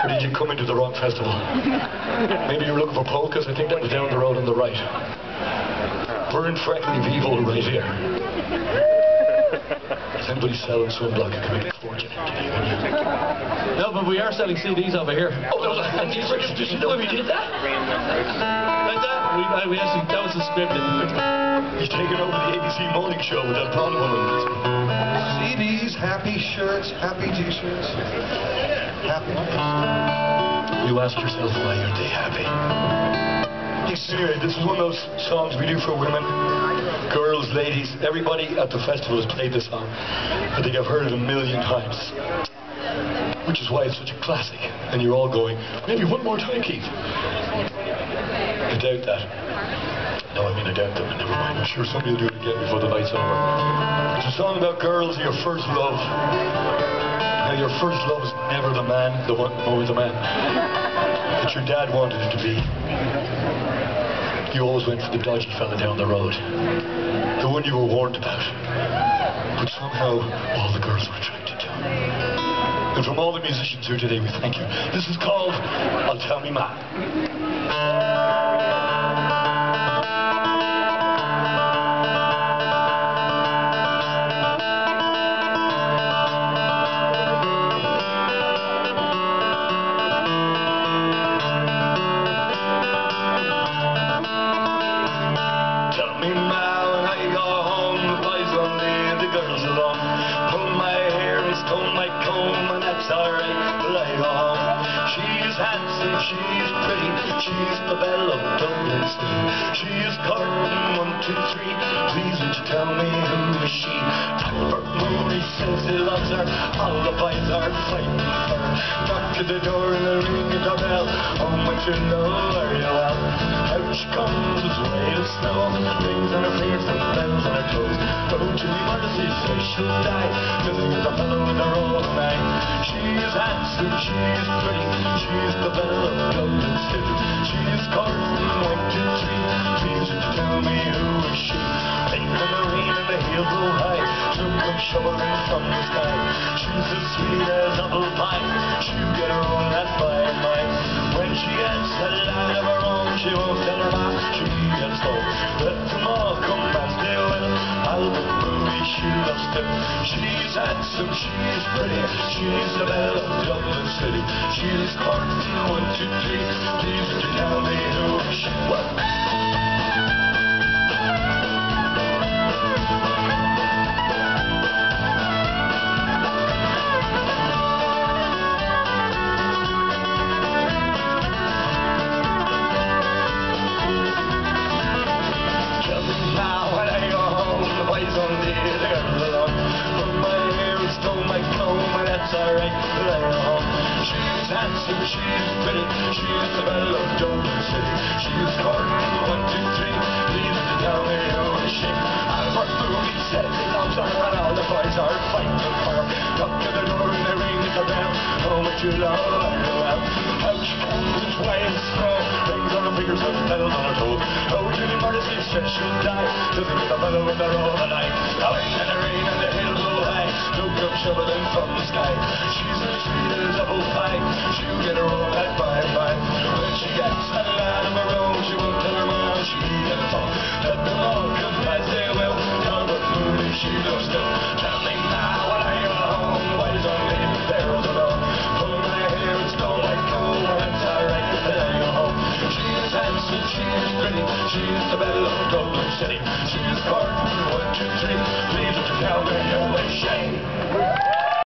Or did you come into the wrong festival? Maybe you were looking for polkas. I think that was down the road on the right. Burn friendly people right here. Is anybody selling sunblock? It could make a fortune. No, but we are selling CDs over here. Oh, that was a handy. Did you know we did that? Like that? We, uh, we actually, that was the script. He's taking over the ABC morning show with that blonde woman. CDs, happy shirts, happy t-shirts, happy You ask yourself why aren't they happy? This is one of those songs we do for women, girls, ladies. Everybody at the festival has played this song. I think I've heard it a million times. Which is why it's such a classic. And you're all going, maybe one more time, Keith. I doubt that. No, I mean I doubt that, but never mind. I'm sure somebody will do it again before the night's over. It's a song about girls, and your first love. Now, your first love is never the man, the one, always the man that your dad wanted it to be. You always went for the dodgy fella down the road. The one you were warned about. But somehow, all the girls were attracted to. And from all the musicians here today, we thank you. This is called I'll Tell Me Ma. She's pretty, she's the belle of City. She is courting one, two, three. Please would you tell me who is she? Albert Mooney says he loves her, all the boys are fighting for her. Knock at the door and the ring of the bell. Oh, what you know very well. Out she comes, it's way of snow. Rings on her face and bells on her toes. Oh, Julie Morrissey says she'll die. Missing is a fellow with her all night. She's handsome, she's pretty, she's the belle of Dublin City. She's courting one, two, three. Please tell me who is she? Rain and the rain and the hail blow high. She'll come shoveling from the sky. She's as sweet as apple pie. Them. She's handsome, she's pretty. She's the belle of Dublin City. She's She's she's pretty, she's the belle of Dublin City. She's courting one, two, three. Please would you tell me who is she? Albert Mooney said he loves her, and all the boys are fighting for her. Knock at the door and they ring the bell. Oh, what you love her well. Out she comes and twice snow. Rings on her fingers and bells on her toes. Oh, Julie Morrissey said she'll die. Doesn't get the fellow with her all the night. Oh, and the rain and the hail blow high. No come shoveling from the sky. She's the belle of Dublin City. She's part one, two, three. Please, don't you tell me you're ashamed.